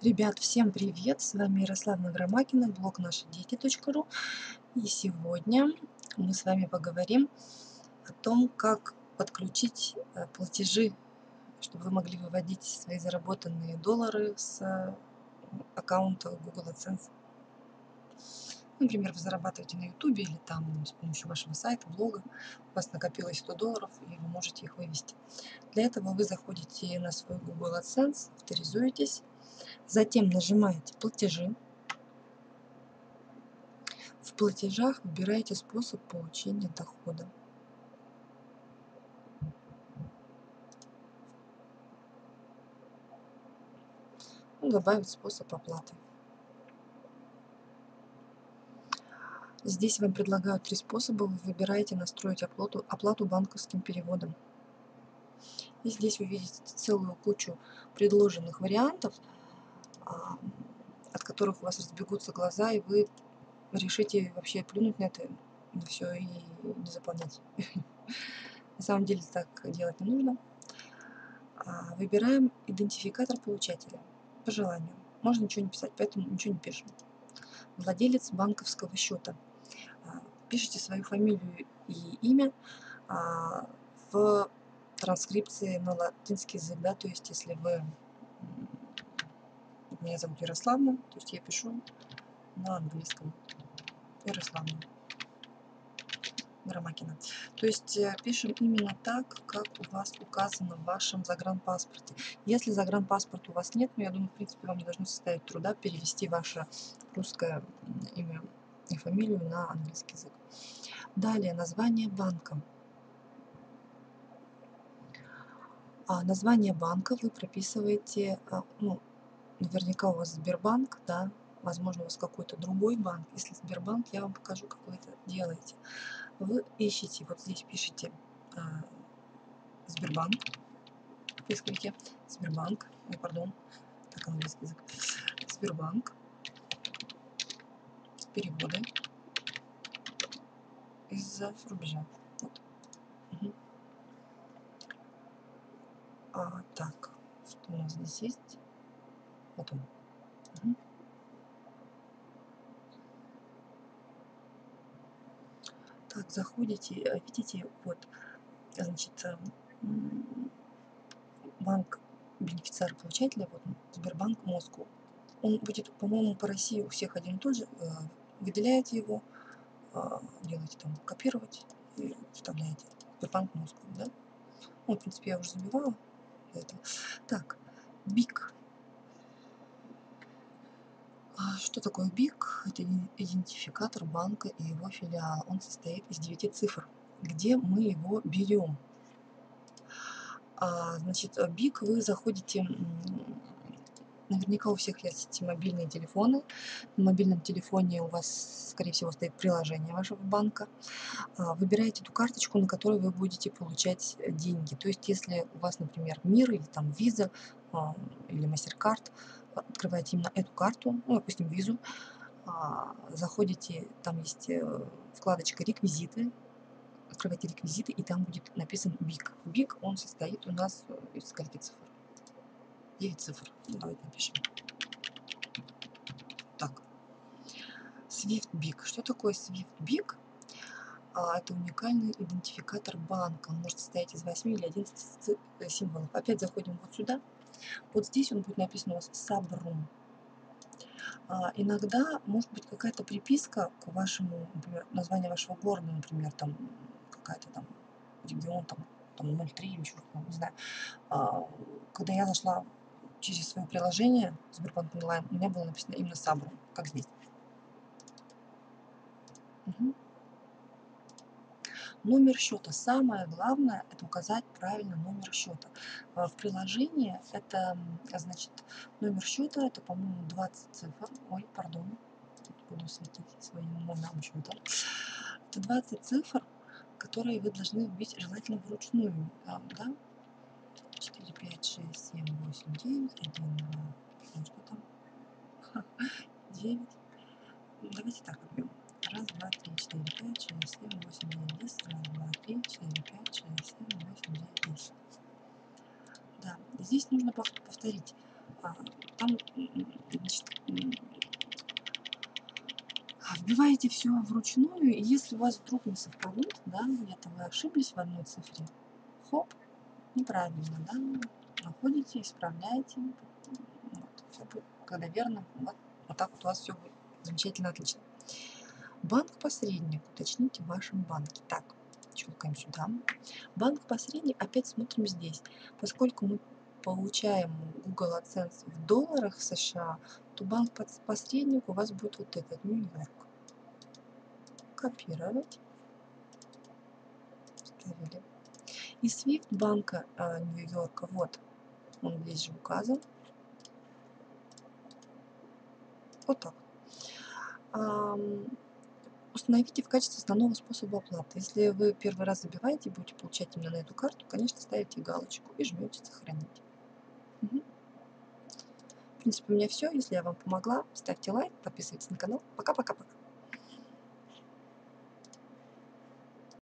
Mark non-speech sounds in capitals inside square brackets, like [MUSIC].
Ребят, всем привет! С вами Ярославна Громакина, блог наши дети.ру. И сегодня мы с вами поговорим о том, как подключить э, платежи, чтобы вы могли выводить свои заработанные доллары с э, аккаунта Google AdSense. Например, вы зарабатываете на YouTube или там с помощью вашего сайта, блога, у вас накопилось 100 долларов, и вы можете их вывести. Для этого вы заходите на свой Google AdSense, авторизуетесь, затем нажимаете «Платежи». В платежах выбираете способ получения дохода. Ну, добавить способ оплаты. Здесь вам предлагают три способа. Вы выбираете настроить оплату, оплату банковским переводом. И здесь вы видите целую кучу предложенных вариантов, от которых у вас разбегутся глаза, и вы решите вообще плюнуть на это на все и не заполнять. [LAUGHS] На самом деле так делать не нужно. А, выбираем идентификатор получателя по желанию. Можно ничего не писать, поэтому ничего не пишем. Владелец банковского счета. А, пишите свою фамилию и имя в транскрипции на латинский язык, да, то есть если вы, меня зовут Ярославна, то есть я пишу на английском Ярославна Громакина. То есть э, пишем именно так, как у вас указано в вашем загранпаспорте. Если загранпаспорта у вас нет, ну, я думаю, в принципе, вам не должно составить труда перевести ваше русское имя и фамилию на английский язык. Далее, название банка. А название банка вы прописываете, а, ну, наверняка у вас Сбербанк, да, возможно, у вас какой-то другой банк. Если Сбербанк, я вам покажу, как вы это делаете. Вы ищете, вот здесь пишите а, Сбербанк в поисковике, Сбербанк, ой, пардон, так английский язык, Сбербанк, переводы из-за рубежа. Вот. Угу. А, так, что у нас здесь есть? Угу. Так, заходите, э, видите, вот, значит, э, банк бенефициар получателя, вот Сбербанк Москву. Он будет, по-моему, по России у всех один и тот же. Э, выделяете его, делаете там копировать и вставляете Сбербанк Москву, да? Ну, в принципе, я уже забивала это. Так, БИК. А что такое БИК? Это идентификатор банка и его филиала. Он состоит из 9 цифр. Где мы его берем? А, значит, БИК вы заходите, наверняка у всех есть мобильные телефоны. На мобильном телефоне у вас, скорее всего, стоит приложение вашего банка. А, выбираете ту карточку, на которой вы будете получать деньги. То есть, если у вас, например, МИР или там Виза а, или MasterCard, открываете именно эту карту, ну, допустим, визу, а, заходите, там есть э, вкладочка «Реквизиты», открываете реквизиты, и там будет написан БИК. БИК, он состоит у нас из скольки цифр? 9 цифр. Ну, давайте напишем. Так. Swift BIC. Что такое Swift BIC? А, это уникальный идентификатор банка. Он может состоять из 8 или 11 э, символов. Опять заходим вот сюда. Вот здесь он будет написан у вас Sabrum. А, иногда может быть какая-то приписка к вашему, например, названию вашего города, например, там какая-то там регион, там, там 03 или что-то, не знаю. А, когда я зашла через свое приложение Сбербанк онлайн, у меня было написано именно Sabrum, как здесь. Угу. Номер счета. Самое главное – это указать правильно номер счета. А, в приложении это, значит, номер счета, это, по-моему, 20 цифр. Ой, пардон, буду светить своим номером счета. Это 20 цифр, которые вы должны вбить желательно вручную. Да? 4, 5, 6, 7, 8, 9, 1, 2, ну что там? 9. Давайте так два, три, четыре, пять, шесть, семь, восемь, девять, десять. Раз, два, три, четыре, пять, шесть, семь, восемь, девять, десять. Да, здесь нужно повторить. а, там, значит, вбиваете все вручную, и если у вас вдруг не совпадут, да, где-то вы ошиблись в одной цифре, хоп, неправильно, да, находите, исправляете, вот, все будет, когда верно, вот, вот так вот у вас все будет замечательно, отлично. Банк-посредник, уточните в вашем банке. Так, щелкаем сюда. Банк-посредник, опять смотрим здесь. Поскольку мы получаем Google AdSense в долларах США, то банк-посредник у вас будет вот этот, Нью-Йорк. Копировать. Вставили. И SWIFT банка э, Нью-Йорка, вот, он здесь же указан. Вот так. Установите в качестве основного способа оплаты. Если вы первый раз забиваете будете получать именно на эту карту, конечно, ставите галочку и жмете «Сохранить». Угу. В принципе, у меня все. Если я вам помогла, ставьте лайк, подписывайтесь на канал. Пока-пока-пока.